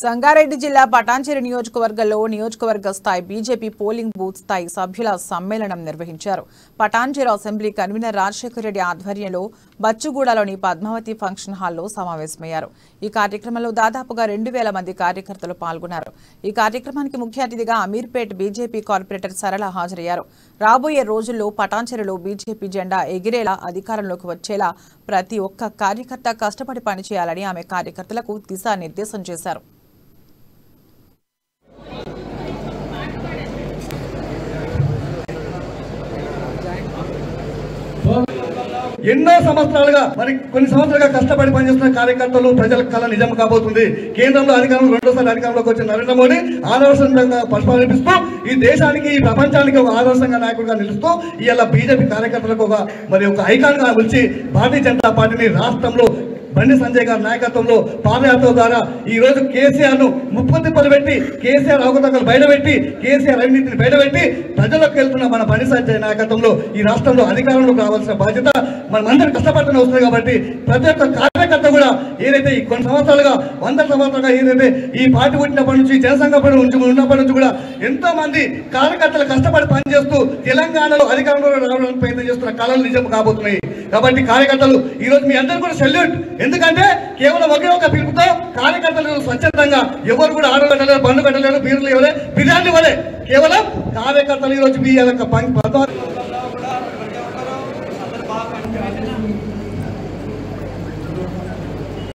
సంగారెడ్డి జిల్లా పటాంచెరు నియోజకవర్గంలో నియోజకవర్గ స్థాయి బీజేపీ పోలింగ్ బూత్ స్థాయి సభ్యుల సమ్మేళనం నిర్వహించారు. పటాంచెరు అసెంబ్లీ కన్వీనర్ రాజశేఖర రెడ్డి ఆధ్వర్యంలో బచ్చుగూడలోని పద్మావతి ఫంక్షన్ హాల్లో సమావేశమయ్యారు. ఈ కార్యక్రమంలో దాదాపుగా రెండు వేల మంది కార్యకర్తలు పాల్గొన్నారు. ఈ కార్యక్రమానికి ముఖ్య అతిథిగా అమీర్పేట్ బీజేపీ కార్పొరేటర్ సరళ హాజరయ్యారు. రాబోయే రోజుల్లో పటాంచెరులో బీజేపీ జెండా ఎగిరేలా అధికారంలోకి వచ్చేలా ప్రతి ఒక్క కార్యకర్త కష్టపడి పనిచేయాలని ఆమె కార్యకర్తలకు దిశానిర్దేశం చేశారు. ఎన్నో సంవత్సరాలుగా మరి కొన్ని సంవత్సరాలుగా కష్టపడి పనిచేస్తున్న కార్యకర్తలు ప్రజల కళ నిజం కాబోతుంది. కేంద్రంలో అధికారంలో రెండోసారి అధికారంలోకి వచ్చిన నరేంద్ర మోడీ ఆదర్శంగా పరిపాలనిపిస్తూ ఈ దేశానికి ఈ ప్రపంచానికి ఒక ఆదర్శంగా నాయకుడిగా నిలుస్తూ ఇలా బీజేపీ కార్యకర్తలకు ఒక మరి ఒక ఐకాన్గా వచ్చి భారతీయ జనతా పార్టీని రాష్ట్రంలో బండి సంజయ్ గారి నాయకత్వంలో పాదయాత్ర ద్వారా ఈ రోజు కేసీఆర్ను ముప్పు పెట్టి కేసీఆర్ అవకతవకలు బయటపెట్టి కేసీఆర్ అవినీతిని బయటపెట్టి ప్రజలకు వెళ్తున్న మన బండి సంజయ్ నాయకత్వంలో ఈ రాష్ట్రంలో అధికారంలోకి రావాల్సిన బాధ్యత మనమందరం కష్టపడుతున్న వస్తుంది కాబట్టి ప్రతి ఒక్క కార్యకర్త కూడా ఏదైతే ఈ కొన్ని సంవత్సరాలుగా వంద సంవత్సరాలుగా ఏదైతే ఈ పార్టీ పుట్టినప్పటి నుంచి జనసంఘపడి నుంచి ఉన్నప్పటి నుంచి కూడా ఎంతో మంది కార్యకర్తలు కష్టపడి పనిచేస్తూ తెలంగాణలో అధికారంలో రావడానికి ప్రయత్నం చేస్తున్న కళలు నిజం కాబోతున్నాయి. కాబట్టి కార్యకర్తలు ఈ రోజు మీ అందరూ కూడా సెల్యూట్ ఎందుకంటే కేవలం ఒకే ఒక పిలుపుతో కార్యకర్తలు స్వచ్ఛందంగా ఎవరు కూడా ఆడలు పెట్టలేరు బండ్లు పెట్టలేరు బీరులు ఇవ్వలే బిర్యానీ ఇవ్వలే. కేవలం కార్యకర్తలు ఈ రోజు మీ యొక్క పని